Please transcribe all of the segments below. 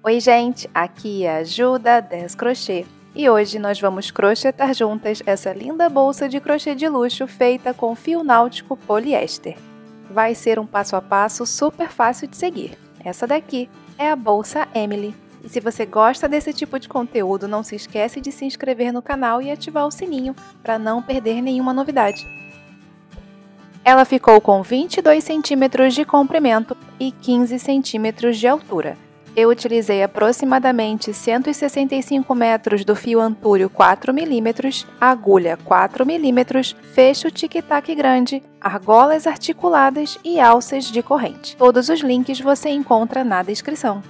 Oi, gente! Aqui é a Ajuda 10 Crochê e hoje nós vamos crochetar juntas essa linda bolsa de crochê de luxo feita com fio náutico poliéster. Vai ser um passo a passo super fácil de seguir. Essa daqui é a bolsa Emily. E se você gosta desse tipo de conteúdo, não se esquece de se inscrever no canal e ativar o sininho para não perder nenhuma novidade. Ela ficou com 22 centímetros de comprimento e 15 centímetros de altura eu utilizei aproximadamente 165 metros do fio antúrio 4 mm, agulha 4 mm, fecho tic-tac grande, argolas articuladas e alças de corrente. Todos os links você encontra na descrição.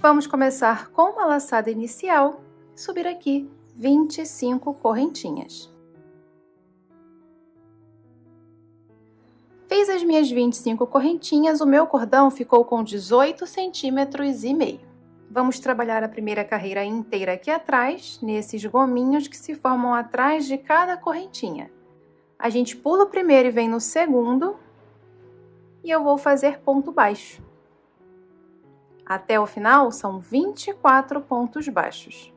Vamos começar com uma laçada inicial, subir aqui 25 correntinhas. Fiz as minhas 25 correntinhas, o meu cordão ficou com 18 centímetros e meio. Vamos trabalhar a primeira carreira inteira aqui atrás, nesses gominhos que se formam atrás de cada correntinha. A gente pula o primeiro e vem no segundo, e eu vou fazer ponto baixo. Até o final são 24 pontos baixos.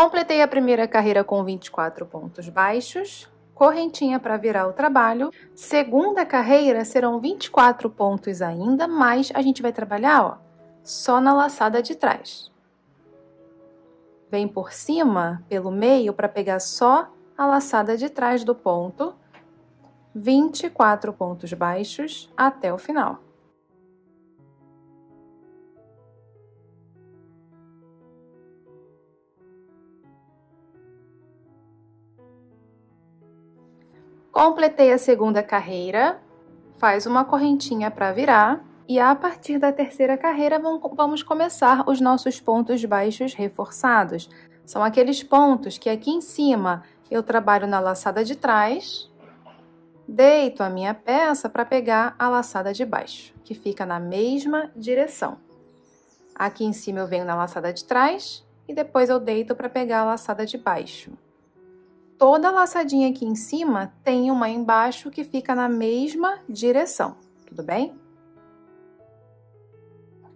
Completei a primeira carreira com 24 pontos baixos, correntinha para virar o trabalho. Segunda carreira serão 24 pontos ainda, mas a gente vai trabalhar, ó, só na laçada de trás. Vem por cima, pelo meio, para pegar só a laçada de trás do ponto. 24 pontos baixos até o final. Completei a segunda carreira, faz uma correntinha para virar e a partir da terceira carreira vamos começar os nossos pontos baixos reforçados. São aqueles pontos que aqui em cima eu trabalho na laçada de trás, deito a minha peça para pegar a laçada de baixo, que fica na mesma direção. Aqui em cima eu venho na laçada de trás e depois eu deito para pegar a laçada de baixo toda laçadinha aqui em cima tem uma embaixo que fica na mesma direção, tudo bem?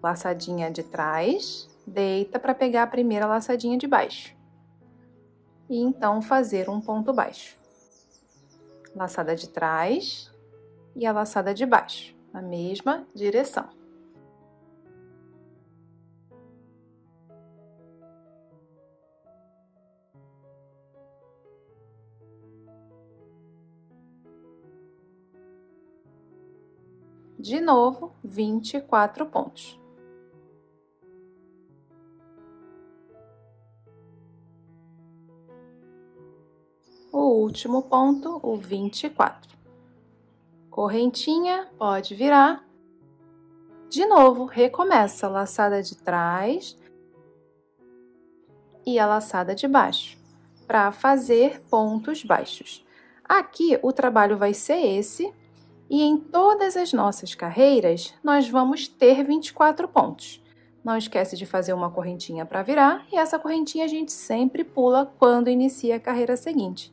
Laçadinha de trás, deita para pegar a primeira laçadinha de baixo. E então fazer um ponto baixo. Laçada de trás e a laçada de baixo, na mesma direção. De novo, 24 pontos. O último ponto, o 24. Correntinha, pode virar. De novo, recomeça laçada de trás e a laçada de baixo, para fazer pontos baixos. Aqui, o trabalho vai ser esse, e em todas as nossas carreiras, nós vamos ter 24 pontos. Não esquece de fazer uma correntinha para virar e essa correntinha a gente sempre pula quando inicia a carreira seguinte.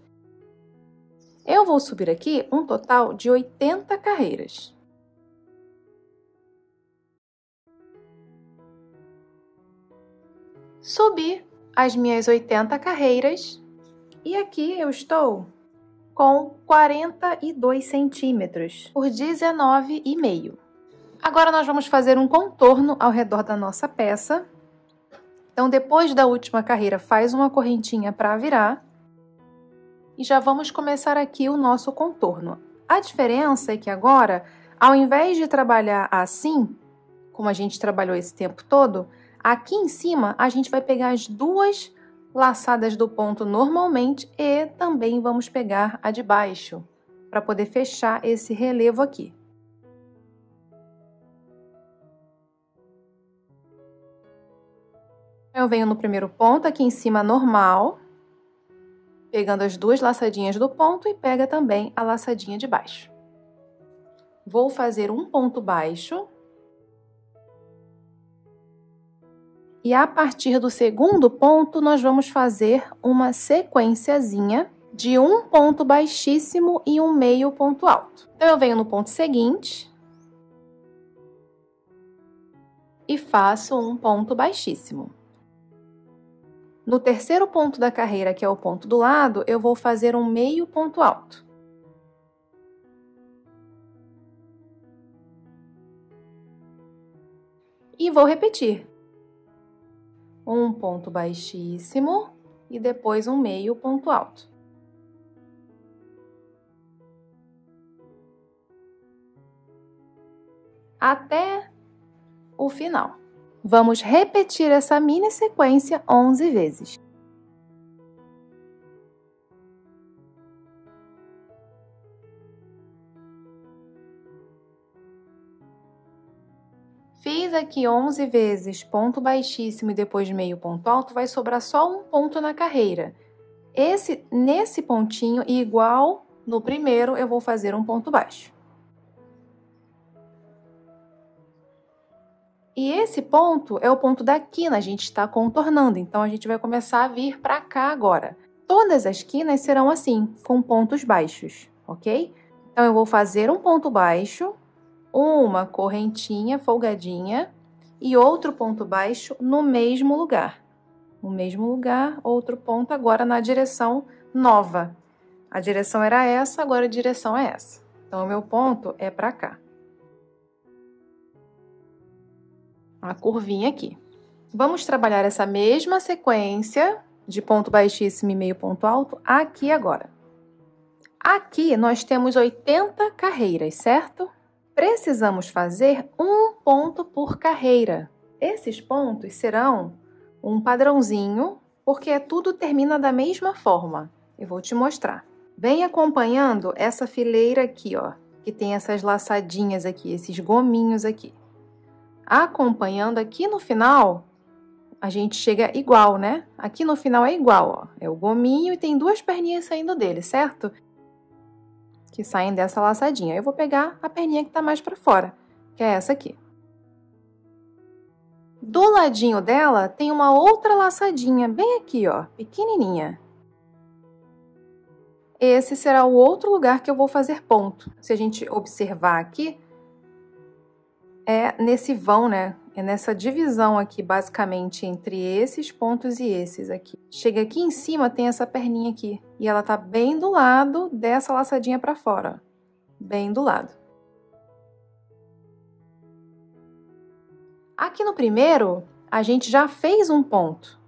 Eu vou subir aqui um total de 80 carreiras. Subi as minhas 80 carreiras e aqui eu estou com 42 centímetros por 19,5. Agora nós vamos fazer um contorno ao redor da nossa peça. Então, depois da última carreira, faz uma correntinha para virar. E já vamos começar aqui o nosso contorno. A diferença é que agora, ao invés de trabalhar assim, como a gente trabalhou esse tempo todo, aqui em cima a gente vai pegar as duas laçadas do ponto normalmente e também vamos pegar a de baixo para poder fechar esse relevo aqui. Eu venho no primeiro ponto aqui em cima normal, pegando as duas laçadinhas do ponto e pega também a laçadinha de baixo. Vou fazer um ponto baixo E a partir do segundo ponto, nós vamos fazer uma sequenciazinha de um ponto baixíssimo e um meio ponto alto. Então, eu venho no ponto seguinte e faço um ponto baixíssimo. No terceiro ponto da carreira, que é o ponto do lado, eu vou fazer um meio ponto alto. E vou repetir. Um ponto baixíssimo e depois um meio ponto alto. Até o final. Vamos repetir essa mini sequência 11 vezes. Fiz aqui 11 vezes ponto baixíssimo e depois meio ponto alto, vai sobrar só um ponto na carreira. Esse, nesse pontinho, igual no primeiro, eu vou fazer um ponto baixo. E esse ponto é o ponto da quina, a gente está contornando, então a gente vai começar a vir para cá agora. Todas as quinas serão assim, com pontos baixos, ok? Então eu vou fazer um ponto baixo, uma correntinha folgadinha e outro ponto baixo no mesmo lugar. No mesmo lugar, outro ponto agora na direção nova. A direção era essa, agora a direção é essa. Então o meu ponto é para cá. a curvinha aqui. Vamos trabalhar essa mesma sequência de ponto baixíssimo e meio ponto alto aqui agora. Aqui nós temos 80 carreiras, certo? Precisamos fazer um ponto por carreira. Esses pontos serão um padrãozinho, porque tudo termina da mesma forma. Eu vou te mostrar. Vem acompanhando essa fileira aqui, ó, que tem essas laçadinhas aqui, esses gominhos aqui acompanhando aqui no final, a gente chega igual, né? Aqui no final é igual, ó. É o gominho e tem duas perninhas saindo dele, certo? Que saem dessa laçadinha. Eu vou pegar a perninha que tá mais para fora, que é essa aqui. Do ladinho dela tem uma outra laçadinha, bem aqui, ó, pequenininha. Esse será o outro lugar que eu vou fazer ponto. Se a gente observar aqui, é nesse vão, né? É nessa divisão aqui, basicamente, entre esses pontos e esses aqui. Chega aqui em cima, tem essa perninha aqui. E ela tá bem do lado dessa laçadinha para fora. Bem do lado. Aqui no primeiro, a gente já fez um ponto.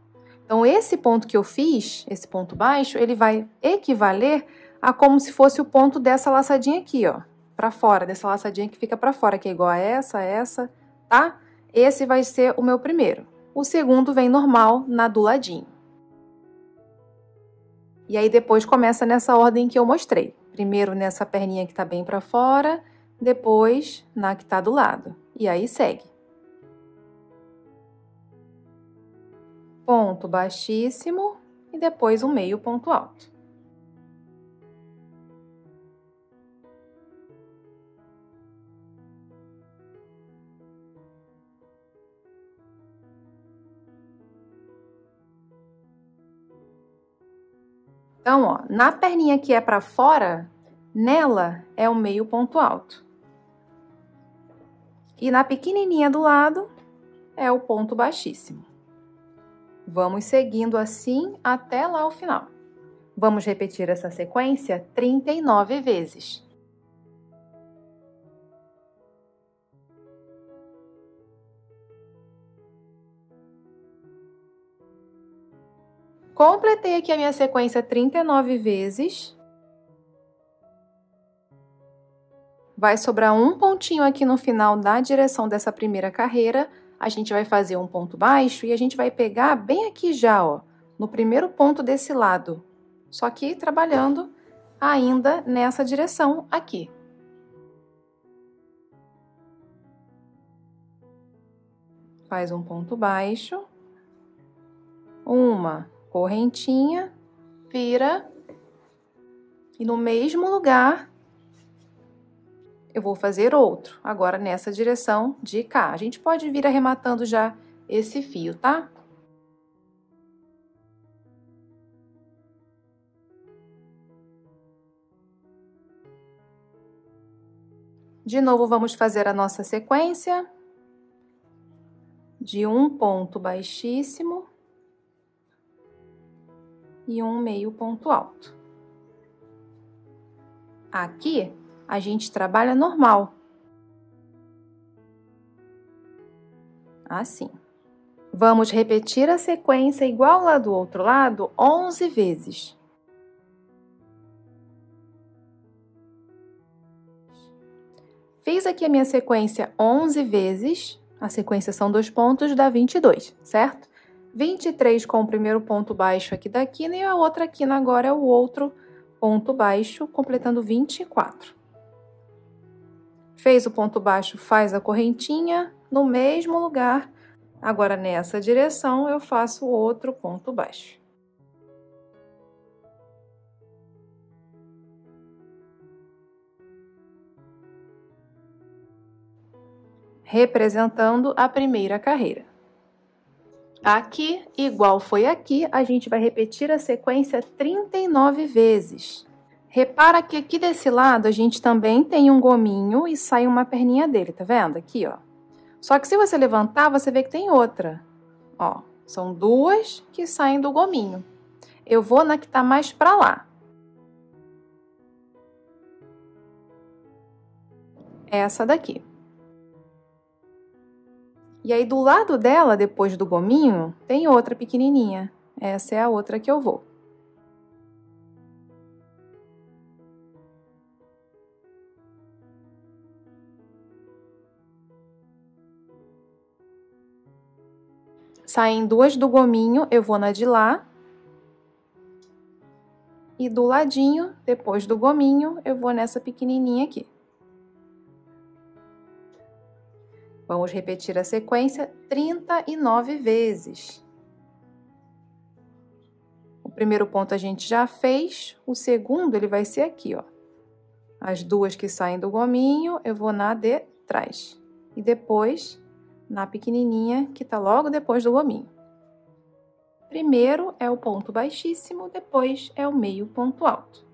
Então, esse ponto que eu fiz, esse ponto baixo, ele vai equivaler a como se fosse o ponto dessa laçadinha aqui, ó para fora, dessa laçadinha que fica para fora, que é igual a essa, a essa, tá? Esse vai ser o meu primeiro. O segundo vem normal na do ladinho. E aí depois começa nessa ordem que eu mostrei. Primeiro nessa perninha que tá bem para fora, depois na que tá do lado. E aí segue. Ponto baixíssimo e depois um meio ponto alto. Então, ó, na perninha que é para fora, nela é o meio ponto alto. E na pequenininha do lado é o ponto baixíssimo. Vamos seguindo assim até lá o final. Vamos repetir essa sequência 39 vezes. Completei aqui a minha sequência 39 vezes. Vai sobrar um pontinho aqui no final da direção dessa primeira carreira. A gente vai fazer um ponto baixo e a gente vai pegar bem aqui já, ó, no primeiro ponto desse lado. Só que trabalhando ainda nessa direção aqui. Faz um ponto baixo. Uma, correntinha, vira e no mesmo lugar eu vou fazer outro, agora nessa direção de cá. A gente pode vir arrematando já esse fio, tá? De novo, vamos fazer a nossa sequência de um ponto baixíssimo e um meio ponto alto. Aqui, a gente trabalha normal. Assim. Vamos repetir a sequência igual lá do outro lado 11 vezes. Fiz aqui a minha sequência 11 vezes, a sequência são dois pontos, dá 22, certo? 23 com o primeiro ponto baixo aqui da quina e a outra quina agora é o outro ponto baixo, completando 24. Fez o ponto baixo, faz a correntinha no mesmo lugar. Agora, nessa direção, eu faço outro ponto baixo. representando a primeira carreira. Aqui, igual foi aqui, a gente vai repetir a sequência 39 vezes. Repara que aqui desse lado a gente também tem um gominho e sai uma perninha dele, tá vendo? Aqui, ó. Só que se você levantar, você vê que tem outra. Ó, são duas que saem do gominho. Eu vou na que tá mais pra lá. Essa daqui. E aí, do lado dela, depois do gominho, tem outra pequenininha. Essa é a outra que eu vou. Saem duas do gominho, eu vou na de lá. E do ladinho, depois do gominho, eu vou nessa pequenininha aqui. Vamos repetir a sequência 39 vezes. O primeiro ponto a gente já fez, o segundo ele vai ser aqui, ó. As duas que saem do gominho, eu vou na de trás. E depois, na pequenininha, que tá logo depois do gominho. Primeiro é o ponto baixíssimo, depois é o meio ponto alto.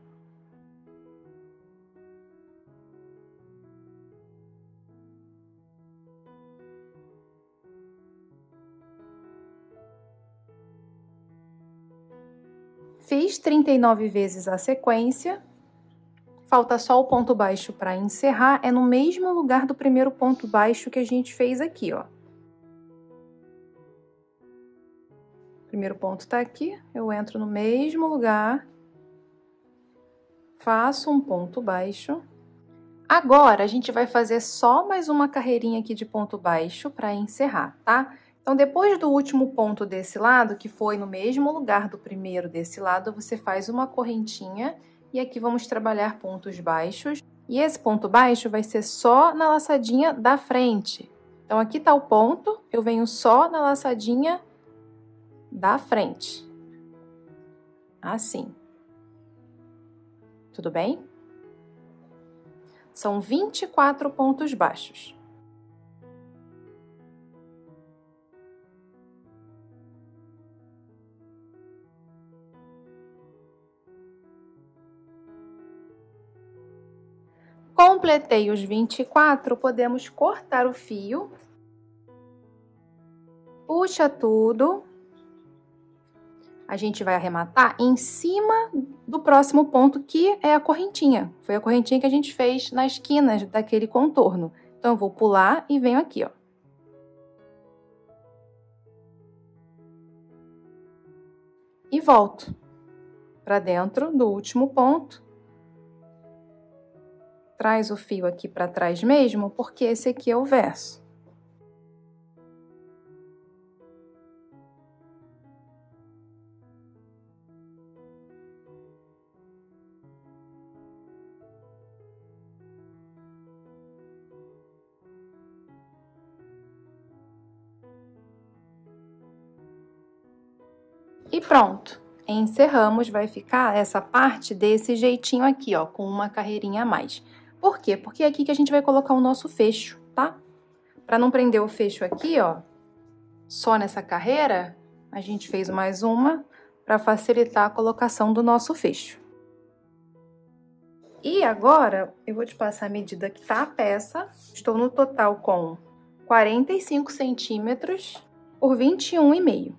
Fiz 39 vezes a sequência. Falta só o ponto baixo para encerrar. É no mesmo lugar do primeiro ponto baixo que a gente fez aqui, ó. Primeiro ponto está aqui, eu entro no mesmo lugar, faço um ponto baixo. Agora, a gente vai fazer só mais uma carreirinha aqui de ponto baixo para encerrar, tá? Então, depois do último ponto desse lado, que foi no mesmo lugar do primeiro desse lado, você faz uma correntinha e aqui vamos trabalhar pontos baixos. E esse ponto baixo vai ser só na laçadinha da frente. Então, aqui tá o ponto, eu venho só na laçadinha da frente. Assim. Tudo bem? São 24 pontos baixos. Completei os 24, podemos cortar o fio. Puxa tudo. A gente vai arrematar em cima do próximo ponto, que é a correntinha. Foi a correntinha que a gente fez nas esquinas daquele contorno. Então, eu vou pular e venho aqui, ó. E volto para dentro do último ponto traz o fio aqui para trás mesmo, porque esse aqui é o verso. E pronto, encerramos, vai ficar essa parte desse jeitinho aqui, ó, com uma carreirinha a mais. Por quê? Porque é aqui que a gente vai colocar o nosso fecho, tá? Para não prender o fecho aqui, ó, só nessa carreira, a gente fez mais uma para facilitar a colocação do nosso fecho. E agora eu vou te passar a medida que tá a peça. Estou no total com 45 centímetros por 21,5.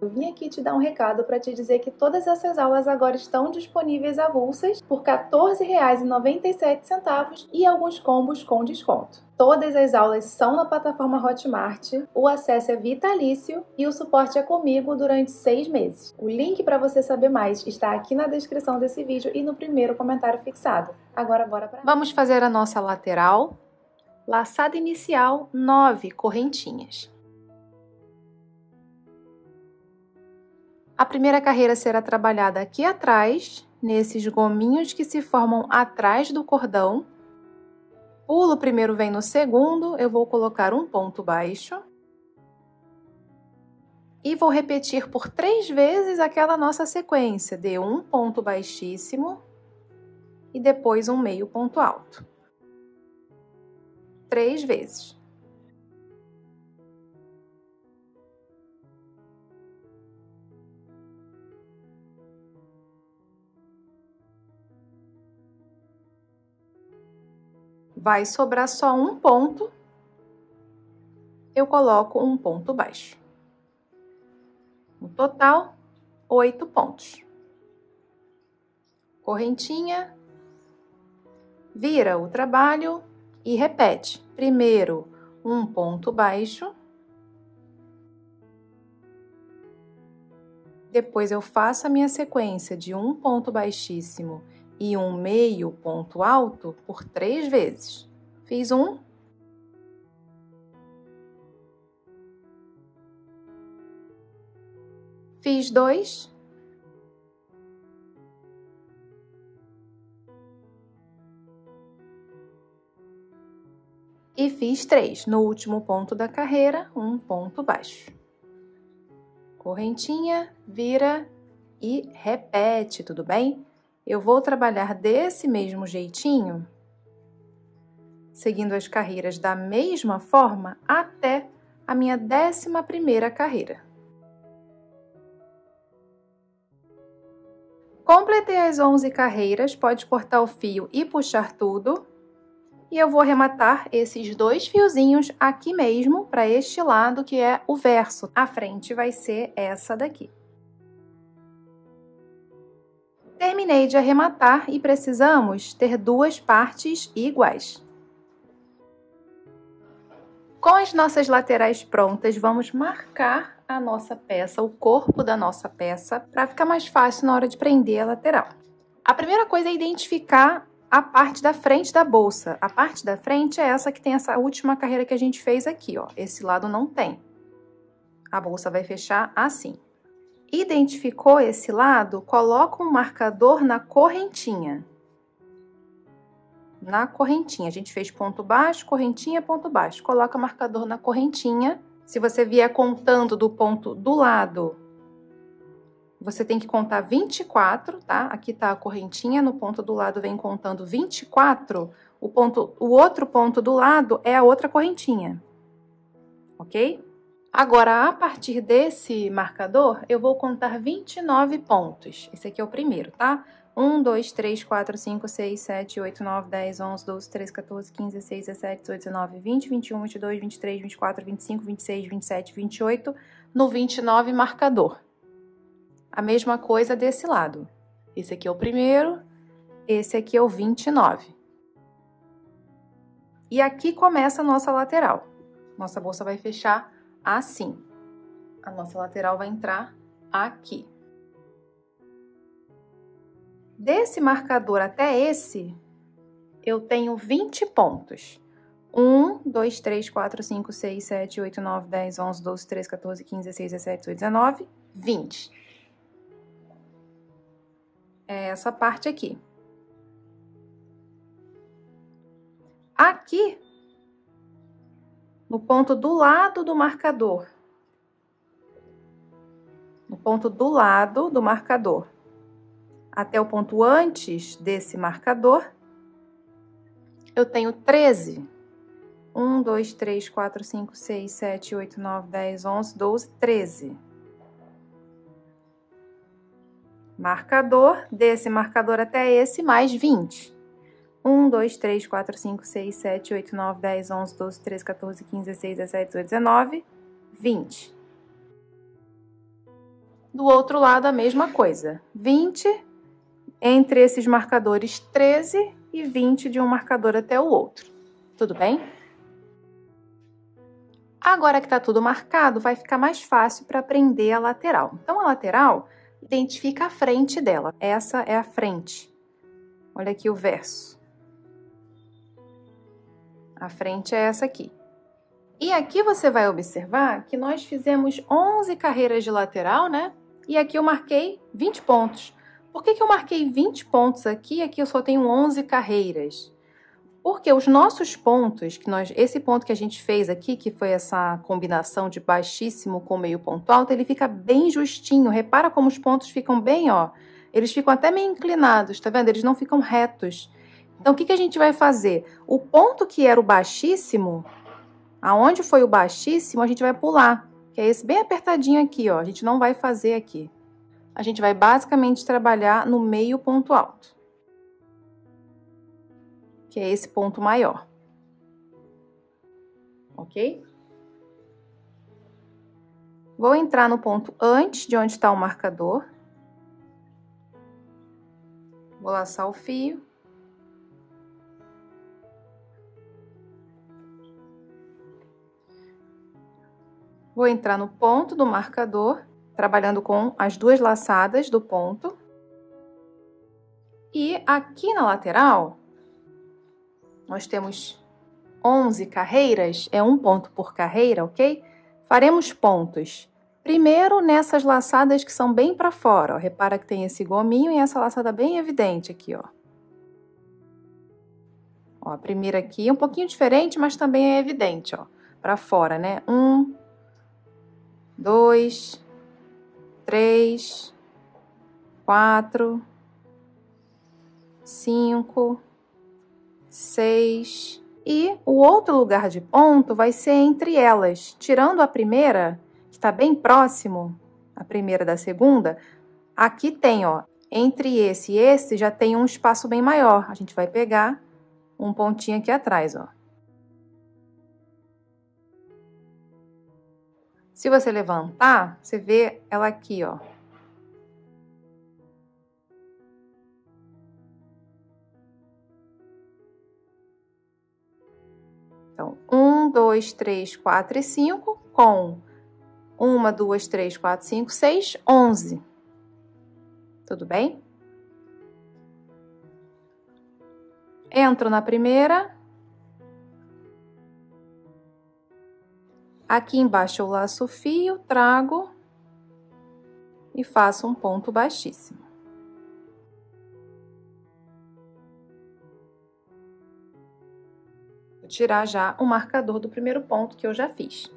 Eu vim aqui te dar um recado para te dizer que todas essas aulas agora estão disponíveis avulsas por R$ 14,97 e alguns combos com desconto. Todas as aulas são na plataforma Hotmart, o acesso é vitalício e o suporte é comigo durante seis meses. O link para você saber mais está aqui na descrição desse vídeo e no primeiro comentário fixado. Agora bora para Vamos fazer a nossa lateral. Laçada inicial, nove correntinhas. A primeira carreira será trabalhada aqui atrás, nesses gominhos que se formam atrás do cordão. Pulo primeiro vem no segundo, eu vou colocar um ponto baixo. E vou repetir por três vezes aquela nossa sequência de um ponto baixíssimo e depois um meio ponto alto. Três vezes. Vai sobrar só um ponto, eu coloco um ponto baixo. No total, oito pontos. Correntinha, vira o trabalho e repete. Primeiro, um ponto baixo. Depois eu faço a minha sequência de um ponto baixíssimo e um meio ponto alto por três vezes. Fiz um. Fiz dois. E fiz três. No último ponto da carreira, um ponto baixo. Correntinha, vira e repete, tudo bem? Eu vou trabalhar desse mesmo jeitinho, seguindo as carreiras da mesma forma até a minha décima primeira carreira. Completei as 11 carreiras, pode cortar o fio e puxar tudo. E eu vou arrematar esses dois fiozinhos aqui mesmo, para este lado, que é o verso. A frente vai ser essa daqui. Terminei de arrematar e precisamos ter duas partes iguais. Com as nossas laterais prontas, vamos marcar a nossa peça, o corpo da nossa peça, para ficar mais fácil na hora de prender a lateral. A primeira coisa é identificar a parte da frente da bolsa. A parte da frente é essa que tem essa última carreira que a gente fez aqui, ó. Esse lado não tem. A bolsa vai fechar assim. Identificou esse lado? Coloca um marcador na correntinha. Na correntinha. A gente fez ponto baixo, correntinha, ponto baixo. Coloca marcador na correntinha. Se você vier contando do ponto do lado, você tem que contar 24, tá? Aqui tá a correntinha, no ponto do lado vem contando 24. O, ponto, o outro ponto do lado é a outra correntinha, ok? Agora, a partir desse marcador, eu vou contar 29 pontos. Esse aqui é o primeiro, tá? 1, 2, 3, 4, 5, 6, 7, 8, 9, 10, 11, 12, 13, 14, 15, 16, 17, 18, 19, 20, 21, 22, 23, 24, 25, 26, 27, 28. No 29, marcador. A mesma coisa desse lado. Esse aqui é o primeiro, esse aqui é o 29. E aqui começa a nossa lateral. Nossa bolsa vai fechar assim. A nossa lateral vai entrar aqui. Desse marcador até esse, eu tenho 20 pontos. 1, 2, 3, 4, 5, 6, 7, 8, 9, 10, 11, 12, 13, 14, 15, 16, 17, 18, 19, 20. É essa parte aqui. Aqui no ponto do lado do marcador. No ponto do lado do marcador. Até o ponto antes desse marcador, eu tenho 13. 1, 2, 3, 4, 5, 6, 7, 8, 9, 10, 11, 12, 13. Marcador, desse marcador até esse, mais 20. 1, 2, 3, 4, 5, 6, 7, 8, 9, 10, 11, 12, 13, 14, 15, 16, 17, 18, 19, 20. Do outro lado, a mesma coisa. 20 entre esses marcadores 13 e 20 de um marcador até o outro. Tudo bem? Agora que está tudo marcado, vai ficar mais fácil para aprender a lateral. Então, a lateral identifica a frente dela. Essa é a frente. Olha aqui o verso. A frente é essa aqui. E aqui você vai observar que nós fizemos 11 carreiras de lateral, né? E aqui eu marquei 20 pontos. Por que, que eu marquei 20 pontos aqui e aqui eu só tenho 11 carreiras? Porque os nossos pontos, que nós, esse ponto que a gente fez aqui, que foi essa combinação de baixíssimo com meio ponto alto, ele fica bem justinho. Repara como os pontos ficam bem, ó. Eles ficam até meio inclinados, tá vendo? Eles não ficam retos. Então, o que, que a gente vai fazer? O ponto que era o baixíssimo, aonde foi o baixíssimo, a gente vai pular, que é esse bem apertadinho aqui, ó. A gente não vai fazer aqui. A gente vai basicamente trabalhar no meio ponto alto que é esse ponto maior. Ok? Vou entrar no ponto antes de onde está o marcador. Vou laçar o fio. Vou entrar no ponto do marcador, trabalhando com as duas laçadas do ponto. E aqui na lateral, nós temos 11 carreiras, é um ponto por carreira, ok? Faremos pontos. Primeiro nessas laçadas que são bem para fora, ó. Repara que tem esse gominho e essa laçada bem evidente aqui, ó. Ó, a primeira aqui é um pouquinho diferente, mas também é evidente, ó. Para fora, né? Um, dois, três, quatro, cinco, 6. E o outro lugar de ponto vai ser entre elas. Tirando a primeira, que está bem próximo, a primeira da segunda, aqui tem, ó, entre esse e esse já tem um espaço bem maior. A gente vai pegar um pontinho aqui atrás, ó. Se você levantar, você vê ela aqui, ó. Então, 1, 2, 3, 4 e 5 com 1, 2, 3, 4, 5, 6, 11. Tudo bem? Entro na primeira. Aqui embaixo eu laço o fio, trago e faço um ponto baixíssimo. Vou tirar já o marcador do primeiro ponto que eu já fiz.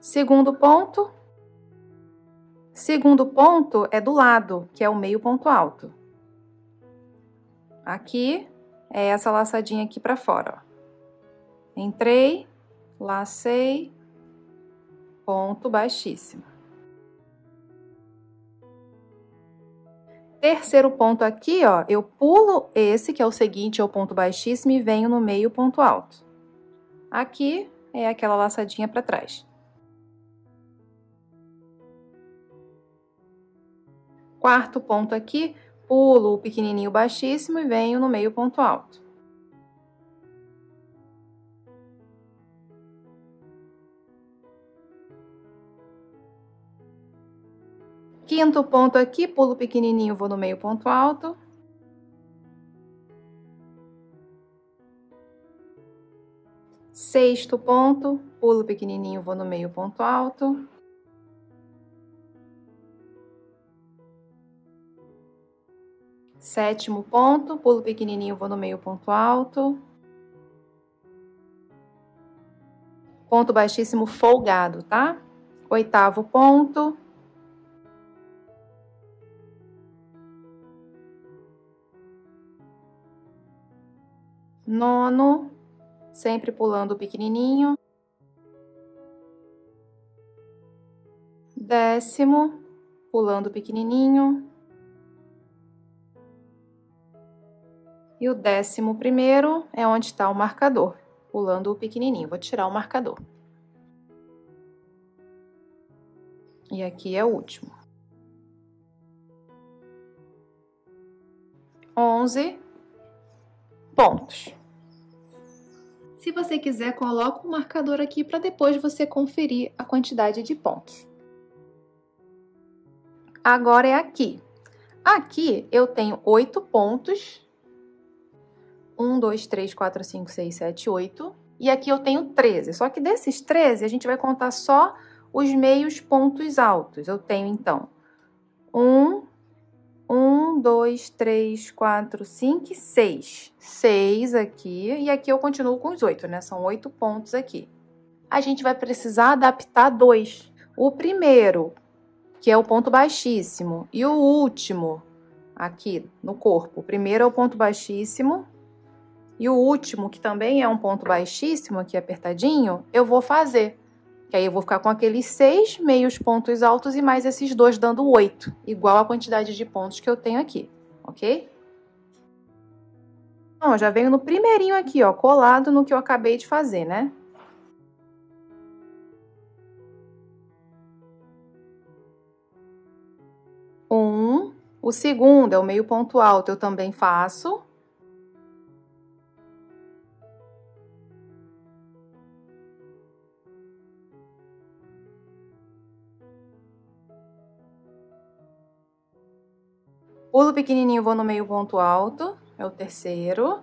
Segundo ponto. Segundo ponto é do lado, que é o meio ponto alto. Aqui é essa laçadinha aqui para fora, ó. Entrei, lacei, ponto baixíssimo. terceiro ponto aqui, ó, eu pulo esse, que é o seguinte, é o ponto baixíssimo, e venho no meio ponto alto. Aqui é aquela laçadinha para trás. Quarto ponto aqui, pulo o pequenininho baixíssimo e venho no meio ponto alto. Quinto ponto aqui, pulo pequenininho, vou no meio ponto alto. Sexto ponto, pulo pequenininho, vou no meio ponto alto. Sétimo ponto, pulo pequenininho, vou no meio ponto alto. Ponto baixíssimo folgado, tá? Oitavo ponto, nono, sempre pulando o pequenininho. Décimo, pulando o pequenininho. E o décimo primeiro é onde está o marcador, pulando o pequenininho. Vou tirar o marcador. E aqui é o último. Onze pontos. Se você quiser, coloca o marcador aqui para depois você conferir a quantidade de pontos. Agora é aqui. Aqui eu tenho oito pontos. Um, dois, três, quatro, cinco, seis, sete, oito. E aqui eu tenho 13. Só que desses 13, a gente vai contar só os meios pontos altos. Eu tenho, então, um, um, dois, três, quatro, cinco e seis. Seis aqui, e aqui eu continuo com os oito, né? São oito pontos aqui. A gente vai precisar adaptar dois. O primeiro, que é o ponto baixíssimo, e o último, aqui no corpo. O primeiro é o ponto baixíssimo, e o último, que também é um ponto baixíssimo, aqui apertadinho, eu vou fazer. Que aí eu vou ficar com aqueles seis meios pontos altos e mais esses dois dando oito, igual a quantidade de pontos que eu tenho aqui, ok? Então, já venho no primeirinho aqui, ó, colado no que eu acabei de fazer, né? Um. O segundo é o meio ponto alto, eu também faço. Pulo pequenininho, vou no meio ponto alto, é o terceiro.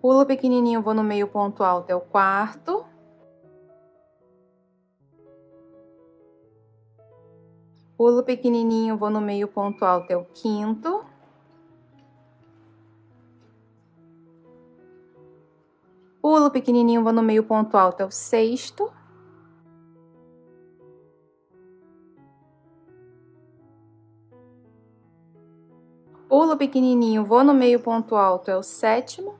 Pulo pequenininho, vou no meio ponto alto, é o quarto. Pulo pequenininho, vou no meio ponto alto, é o quinto. Pulo pequenininho, vou no meio ponto alto, é o sexto. Pulo pequenininho, vou no meio ponto alto, é o sétimo.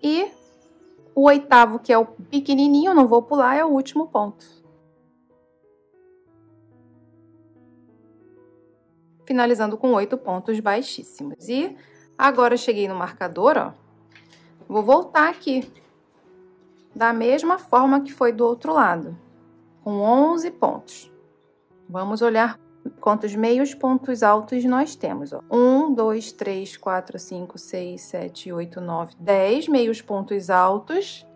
E o oitavo, que é o pequenininho, não vou pular, é o último ponto. Finalizando com oito pontos baixíssimos. E agora cheguei no marcador, ó. Vou voltar aqui da mesma forma que foi do outro lado, com 11 pontos. Vamos olhar quantos meios pontos altos nós temos. Ó. 1, 2, 3, 4, 5, 6, 7, 8, 9, 10 meios pontos altos.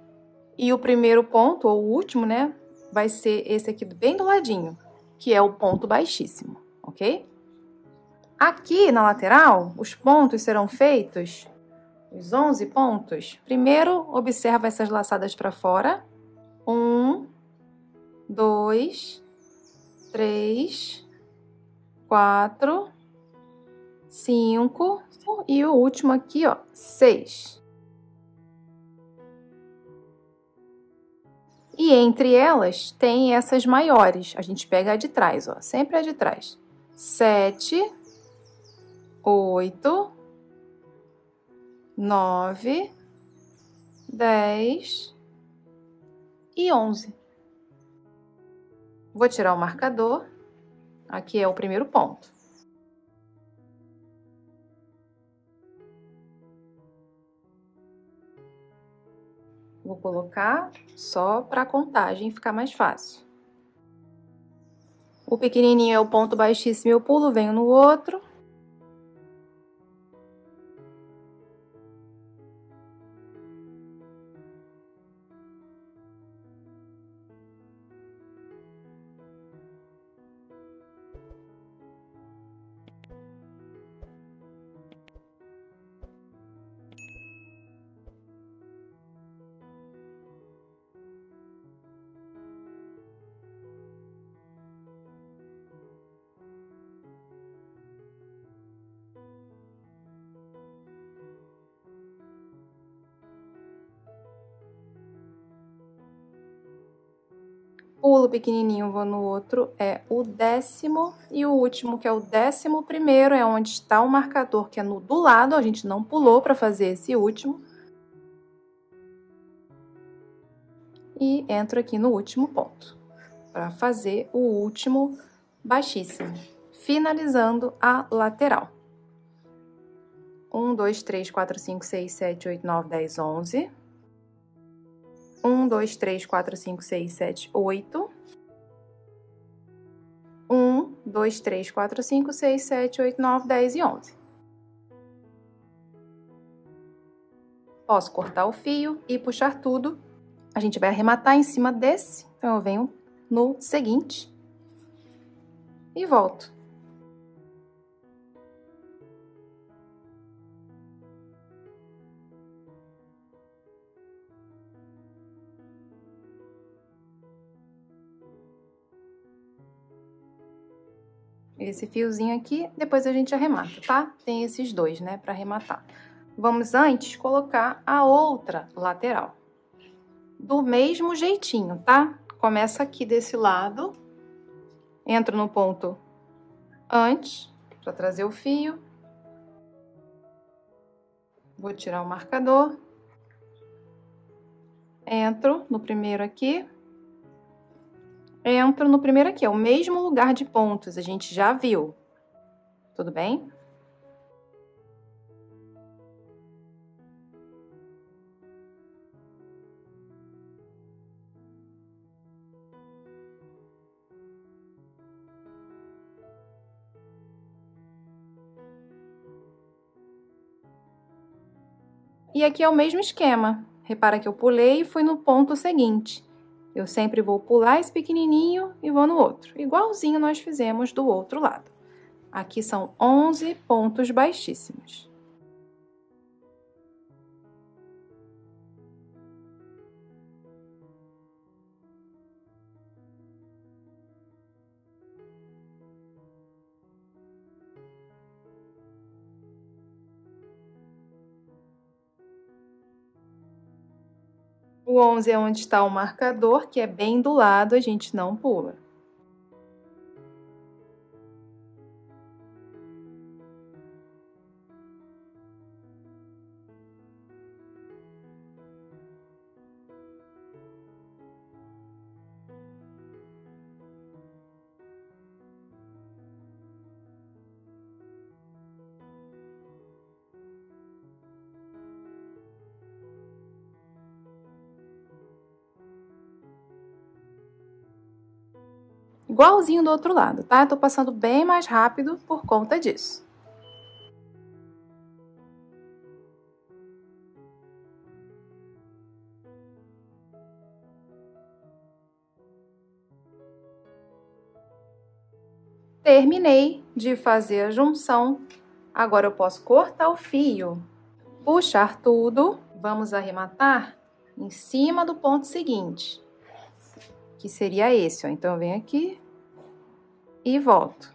E o primeiro ponto, ou o último, né, vai ser esse aqui bem do ladinho, que é o ponto baixíssimo, ok? Aqui na lateral, os pontos serão feitos os 11 pontos, primeiro observa essas laçadas para fora. Um, dois, três, quatro, cinco e o último aqui, ó, seis. E entre elas tem essas maiores. A gente pega a de trás, ó, sempre a de trás. Sete, oito, nove, dez e onze. Vou tirar o marcador. Aqui é o primeiro ponto. Vou colocar só para a contagem ficar mais fácil. O pequenininho é o ponto baixíssimo, eu pulo, venho no outro. Pulo pequenininho, vou no outro, é o décimo. E o último, que é o décimo primeiro, é onde está o marcador, que é no do lado. A gente não pulou para fazer esse último. E entro aqui no último ponto, para fazer o último baixíssimo, finalizando a lateral. 1, 2, 3, 4, 5, 6, 7, 8, 9, 10, 11. 1, 2, 3, 4, 5, 6, 7, 8. 1, 2, 3, 4, 5, 6, 7, 8, 9, 10 e 11. Posso cortar o fio e puxar tudo. A gente vai arrematar em cima desse. Então, eu venho no seguinte e volto. Esse fiozinho aqui, depois a gente arremata, tá? Tem esses dois, né, para arrematar. Vamos antes colocar a outra lateral. Do mesmo jeitinho, tá? Começa aqui desse lado, entro no ponto antes, para trazer o fio. Vou tirar o marcador. Entro no primeiro aqui entro no primeiro aqui, é o mesmo lugar de pontos, a gente já viu. Tudo bem? E aqui é o mesmo esquema. Repara que eu pulei e fui no ponto seguinte. Eu sempre vou pular esse pequenininho e vou no outro, igualzinho nós fizemos do outro lado. Aqui são 11 pontos baixíssimos. O 11 é onde está o marcador, que é bem do lado, a gente não pula. Igualzinho do outro lado, tá? Tô passando bem mais rápido por conta disso. Terminei de fazer a junção. Agora eu posso cortar o fio, puxar tudo. Vamos arrematar em cima do ponto seguinte que seria esse, ó. Então, eu venho aqui e volto.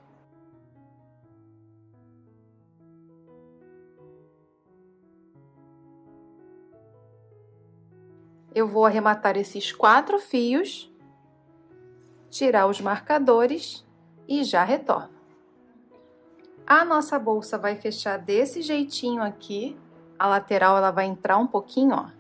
Eu vou arrematar esses quatro fios, tirar os marcadores e já retorno. A nossa bolsa vai fechar desse jeitinho aqui, a lateral ela vai entrar um pouquinho, ó,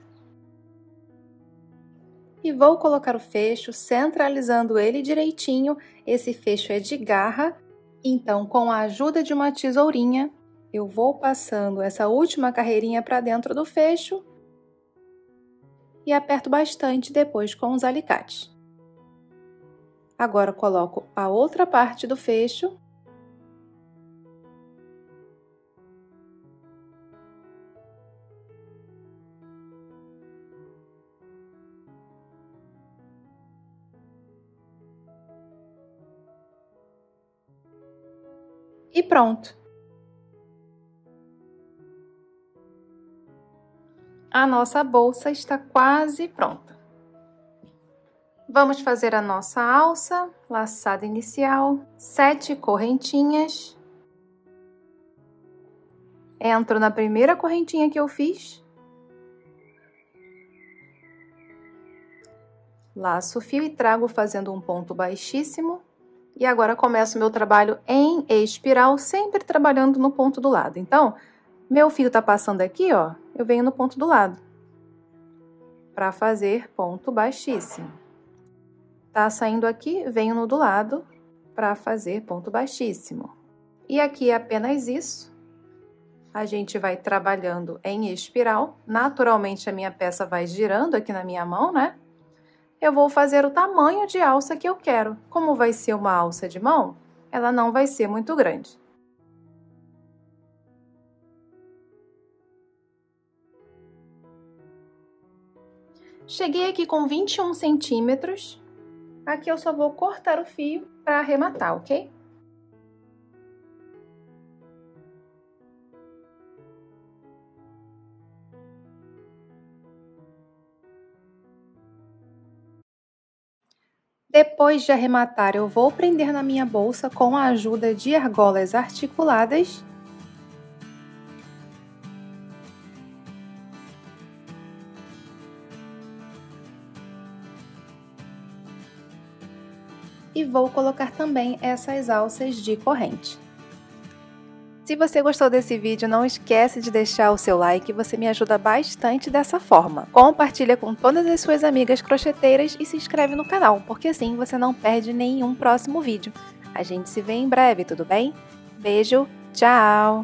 e vou colocar o fecho centralizando ele direitinho. Esse fecho é de garra, então com a ajuda de uma tesourinha, eu vou passando essa última carreirinha para dentro do fecho e aperto bastante depois com os alicates. Agora coloco a outra parte do fecho e pronto. A nossa bolsa está quase pronta. Vamos fazer a nossa alça, laçada inicial, sete correntinhas. Entro na primeira correntinha que eu fiz. Laço o fio e trago fazendo um ponto baixíssimo. E agora começo meu trabalho em espiral, sempre trabalhando no ponto do lado. Então, meu fio tá passando aqui, ó, eu venho no ponto do lado. Para fazer ponto baixíssimo. Tá saindo aqui, venho no do lado para fazer ponto baixíssimo. E aqui é apenas isso. A gente vai trabalhando em espiral. Naturalmente, a minha peça vai girando aqui na minha mão, né? Eu vou fazer o tamanho de alça que eu quero. Como vai ser uma alça de mão, ela não vai ser muito grande. Cheguei aqui com 21 centímetros. Aqui eu só vou cortar o fio para arrematar, ok? Depois de arrematar, eu vou prender na minha bolsa com a ajuda de argolas articuladas e vou colocar também essas alças de corrente. Se você gostou desse vídeo, não esquece de deixar o seu like, você me ajuda bastante dessa forma. Compartilha com todas as suas amigas crocheteiras e se inscreve no canal, porque assim você não perde nenhum próximo vídeo. A gente se vê em breve, tudo bem? Beijo, tchau!